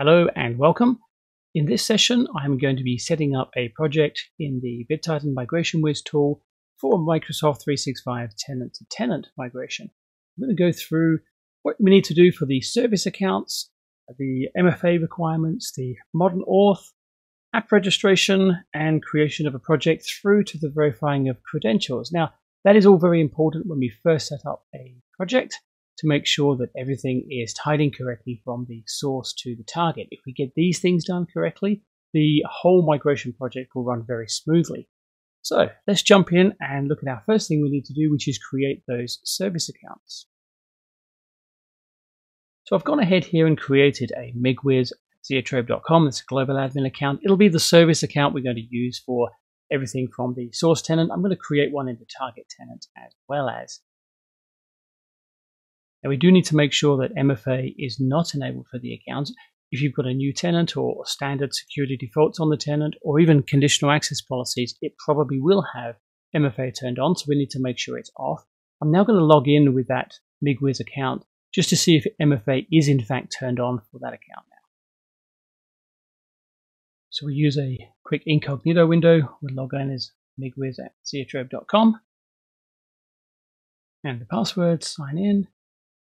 Hello and welcome. In this session, I'm going to be setting up a project in the BitTitan MigrationWiz tool for Microsoft 365 tenant to tenant migration. I'm going to go through what we need to do for the service accounts, the MFA requirements, the modern auth, app registration, and creation of a project through to the verifying of credentials. Now, that is all very important when we first set up a project to make sure that everything is tied in correctly from the source to the target. If we get these things done correctly, the whole migration project will run very smoothly. So let's jump in and look at our first thing we need to do, which is create those service accounts. So I've gone ahead here and created a migwiz zeotrope.com. That's a global admin account. It'll be the service account we're going to use for everything from the source tenant. I'm going to create one in the target tenant as well as. And we do need to make sure that MFA is not enabled for the account. If you've got a new tenant or standard security defaults on the tenant or even conditional access policies, it probably will have MFA turned on, so we need to make sure it's off. I'm now going to log in with that MigWiz account just to see if MFA is in fact turned on for that account now. So we use a quick incognito window. We'll log in as migwiz at zeotrope.com. And the password, sign in.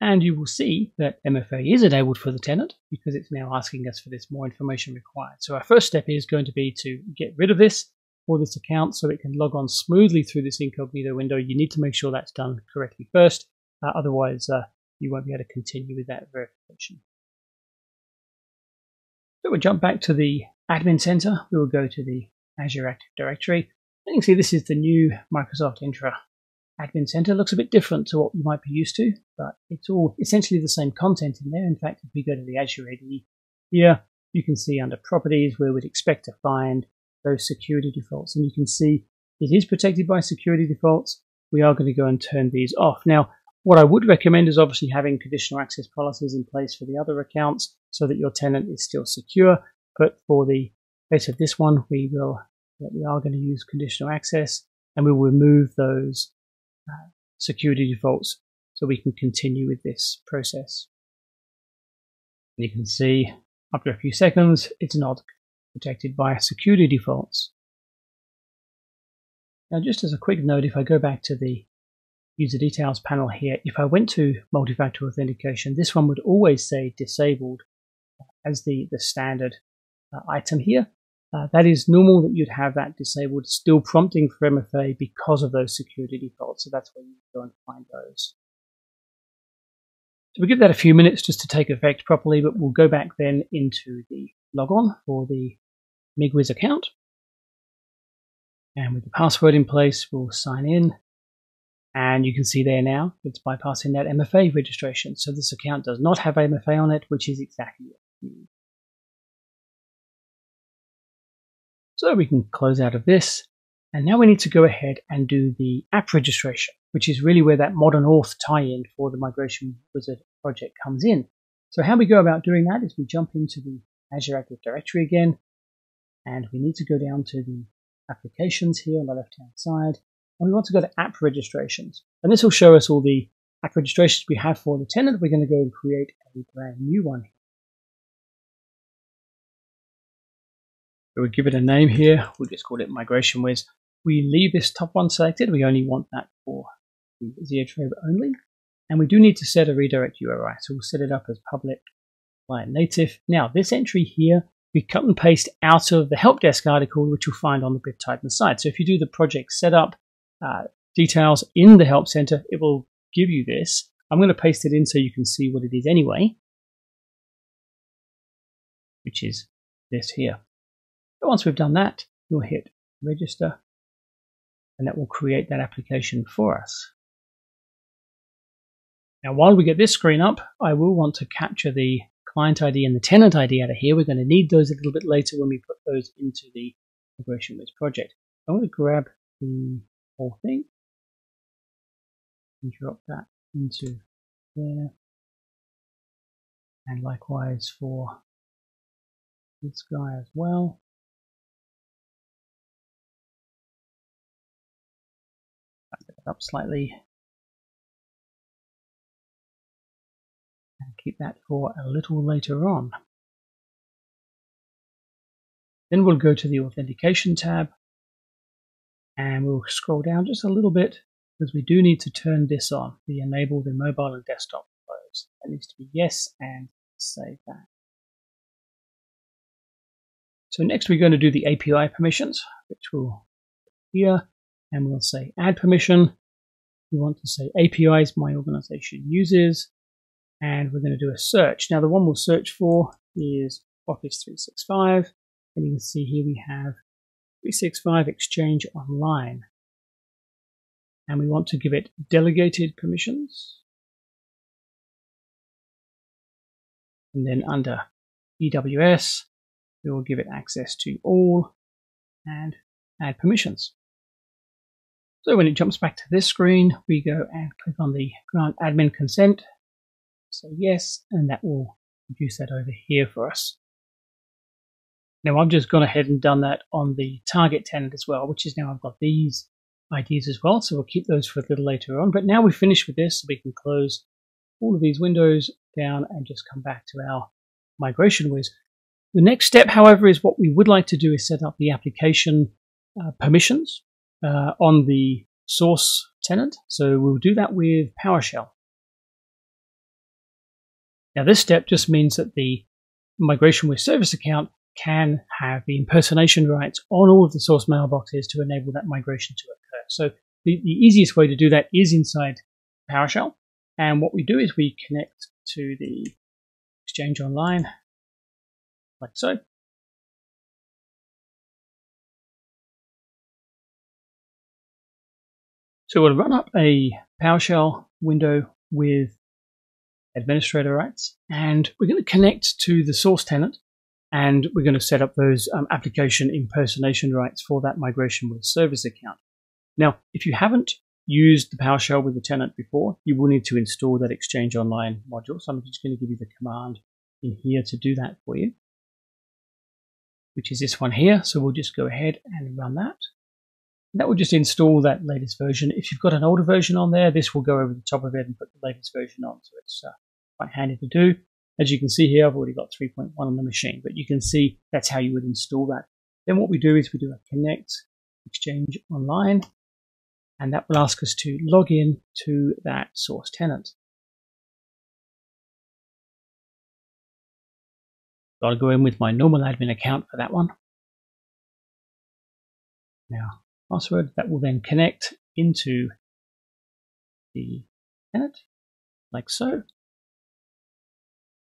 And you will see that MFA is enabled for the tenant because it's now asking us for this more information required. So our first step is going to be to get rid of this for this account so it can log on smoothly through this incognito window. You need to make sure that's done correctly first. Uh, otherwise, uh, you won't be able to continue with that verification. So we'll jump back to the admin center. We will go to the Azure Active Directory. And you can see this is the new Microsoft Entra Admin Center looks a bit different to what you might be used to, but it's all essentially the same content in there. In fact, if we go to the Azure AD here, you can see under properties where we'd expect to find those security defaults. And you can see it is protected by security defaults. We are going to go and turn these off. Now, what I would recommend is obviously having conditional access policies in place for the other accounts so that your tenant is still secure. But for the case of this one, we will we are going to use conditional access and we will remove those security defaults so we can continue with this process. And you can see after a few seconds, it's not protected by security defaults. Now, just as a quick note, if I go back to the user details panel here, if I went to multi-factor authentication, this one would always say disabled as the, the standard uh, item here. Uh, that is normal that you'd have that disabled, still prompting for MFA because of those security defaults. So that's where you go and find those. So we'll give that a few minutes just to take effect properly, but we'll go back then into the logon for the MigWiz account. And with the password in place, we'll sign in. And you can see there now, it's bypassing that MFA registration. So this account does not have MFA on it, which is exactly what we need. So we can close out of this. And now we need to go ahead and do the app registration, which is really where that modern auth tie-in for the Migration Wizard project comes in. So how we go about doing that is we jump into the Azure Active Directory again, and we need to go down to the applications here on the left-hand side, and we want to go to app registrations. And this will show us all the app registrations we have for the tenant. We're going to go and create a brand new one We'll give it a name here. We'll just call it MigrationWiz. We leave this top one selected. We only want that for the Zeotrope only. And we do need to set a redirect URI. So we'll set it up as public client native. Now, this entry here, we cut and paste out of the help desk article, which you'll find on the BitTitan site. So if you do the project setup uh, details in the help center, it will give you this. I'm going to paste it in so you can see what it is anyway, which is this here. But once we've done that, we'll hit register and that will create that application for us. Now, while we get this screen up, I will want to capture the client ID and the tenant ID out of here. We're going to need those a little bit later when we put those into the MigrationWiz project. I'm going to grab the whole thing and drop that into there. And likewise for this guy as well. Up slightly. And keep that for a little later on. Then we'll go to the Authentication tab and we'll scroll down just a little bit because we do need to turn this on, the enable the mobile and desktop flows. That needs to be yes and save that. So next we're going to do the API permissions, which will here, and we'll say add permission. We want to say APIs my organization uses, and we're going to do a search. Now the one we'll search for is Office 365, and you can see here we have 365 Exchange Online. And we want to give it delegated permissions. And then under EWS, we will give it access to all and add permissions. So when it jumps back to this screen, we go and click on the grant admin consent. Say yes, and that will produce that over here for us. Now I've just gone ahead and done that on the target tenant as well, which is now I've got these IDs as well. So we'll keep those for a little later on. But now we've finished with this, so we can close all of these windows down and just come back to our MigrationWiz. The next step, however, is what we would like to do is set up the application uh, permissions uh, on the source tenant. So we'll do that with PowerShell. Now this step just means that the MigrationWiz service account can have the impersonation rights on all of the source mailboxes to enable that migration to occur. So the, the easiest way to do that is inside PowerShell. And what we do is we connect to the Exchange Online, like so. So we'll run up a PowerShell window with administrator rights, and we're going to connect to the source tenant and we're going to set up those um, application impersonation rights for that MigrationWiz service account. Now, if you haven't used the PowerShell with the tenant before, you will need to install that Exchange Online module. So I'm just going to give you the command in here to do that for you, which is this one here. So we'll just go ahead and run that. That will just install that latest version. If you've got an older version on there, this will go over the top of it and put the latest version on. So it's uh, quite handy to do. As you can see here, I've already got 3.1 on the machine, but you can see that's how you would install that. Then what we do is we do a connect exchange online, and that will ask us to log in to that source tenant. I'll go in with my normal admin account for that one. Now, password that will then connect into the tenant, like so.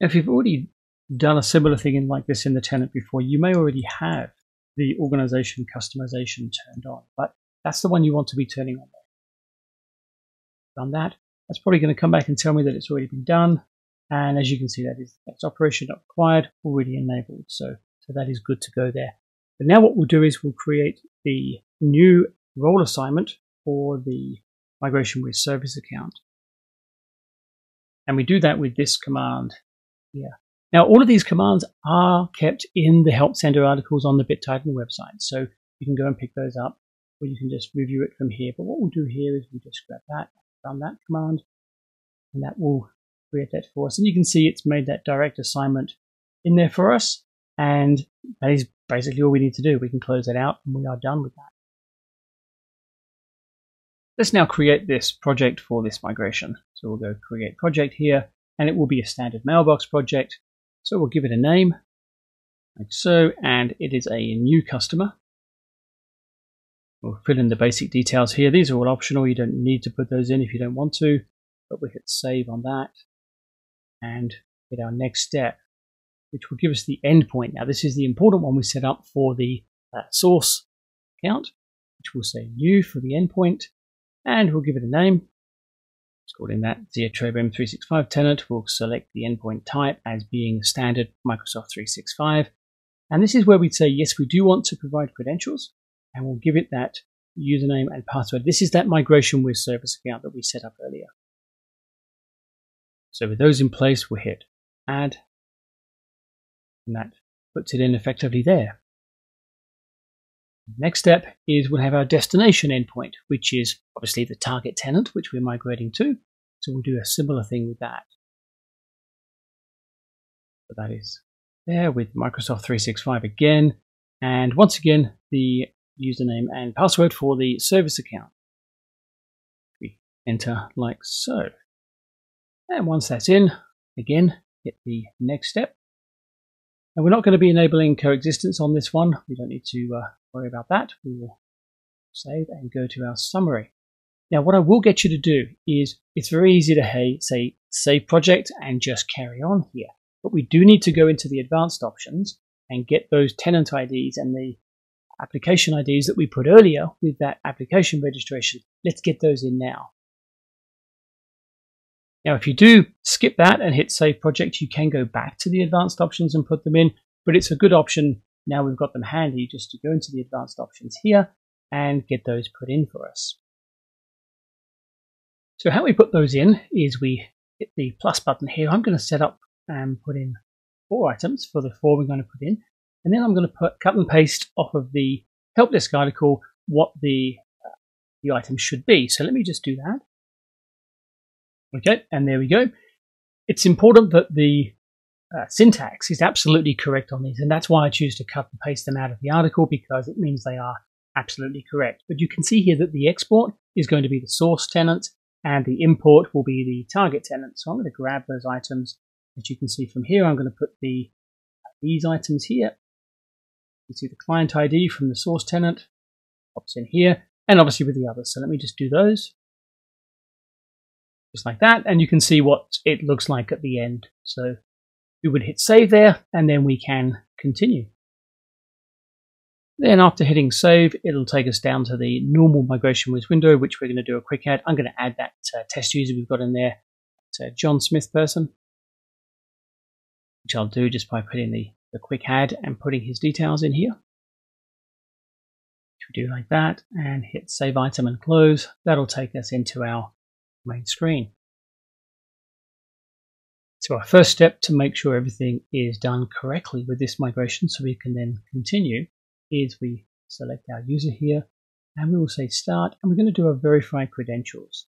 If you've already done a similar thing in like this in the tenant before, you may already have the organization customization turned on, but that's the one you want to be turning on. Done that. That's probably going to come back and tell me that it's already been done. And as you can see, that is that's operation not required, already enabled. So, so that is good to go there. But now what we'll do is we'll create the new role assignment for the MigrationWiz service account. And we do that with this command here. Now, all of these commands are kept in the Help Center articles on the BitTitan website. So you can go and pick those up or you can just review it from here. But what we'll do here is we just grab that, run that command, and that will create that for us. And you can see it's made that direct assignment in there for us. And that is basically all we need to do. We can close that out and we are done with that. Let's now create this project for this migration. So we'll go create project here and it will be a standard mailbox project. So we'll give it a name, like so, and it is a new customer. We'll fill in the basic details here. These are all optional. You don't need to put those in if you don't want to, but we hit save on that and hit our next step, which will give us the endpoint. Now, this is the important one we set up for the uh, source account, which will say new for the endpoint, and we'll give it a name. It's called Calling that Zeotrope 365 tenant, we'll select the endpoint type as being standard Microsoft 365. And this is where we'd say, yes, we do want to provide credentials, and we'll give it that username and password. This is that MigrationWiz service account that we set up earlier. So with those in place, we'll hit add, and that puts it in effectively there. Next step is we'll have our destination endpoint, which is obviously the target tenant, which we're migrating to. So we'll do a similar thing with that. So that is there with Microsoft 365 again. and once again the username and password for the service account. We enter like so. And once that's in, again, hit the next step. We're not going to be enabling coexistence on this one. We don't need to uh, worry about that. We will save and go to our summary. Now, what I will get you to do is it's very easy to hey, say save project and just carry on here. But we do need to go into the advanced options and get those tenant IDs and the application IDs that we put earlier with that application registration. Let's get those in now. Now, if you do skip that and hit Save Project, you can go back to the advanced options and put them in, but it's a good option now we've got them handy just to go into the advanced options here and get those put in for us. So how we put those in is we hit the plus button here. I'm going to set up and put in four items for the four we're going to put in. And then I'm going to put cut and paste off of the help desk article what the, uh, the item should be. So let me just do that. Okay, and there we go. It's important that the uh, syntax is absolutely correct on these, and that's why I choose to cut and paste them out of the article because it means they are absolutely correct. But you can see here that the export is going to be the source tenant and the import will be the target tenant. So I'm going to grab those items. As you can see from here, I'm going to put the these items here. You see the client ID from the source tenant pops in here, and obviously with the others. So let me just do those just like that, and you can see what it looks like at the end. So we would hit save there, and then we can continue. Then after hitting save, it'll take us down to the normal MigrationWiz window, which we're going to do a quick add. I'm going to add that uh, test user we've got in there, to John Smith person, which I'll do just by putting the, the quick add and putting his details in here. If we do like that and hit save item and close, that'll take us into our main screen. So our first step to make sure everything is done correctly with this migration so we can then continue is we select our user here and we will say start and we're going to do a verify credentials.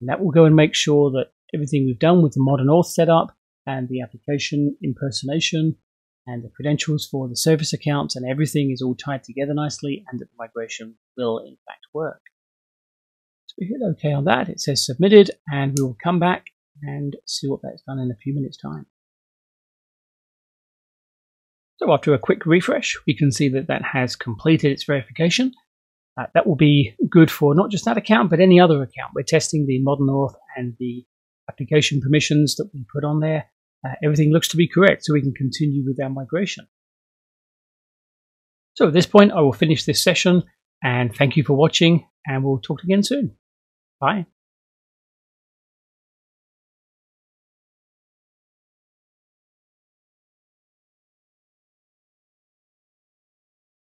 And that will go and make sure that everything we've done with the modern auth setup and the application impersonation and the credentials for the service accounts and everything is all tied together nicely and that the migration will in fact work. We hit OK on that, it says submitted and we will come back and see what that's done in a few minutes time. So after a quick refresh, we can see that that has completed its verification. Uh, that will be good for not just that account, but any other account. We're testing the modern auth and the application permissions that we put on there. Uh, everything looks to be correct, so we can continue with our migration. So at this point, I will finish this session and thank you for watching and we'll talk again soon. Bye.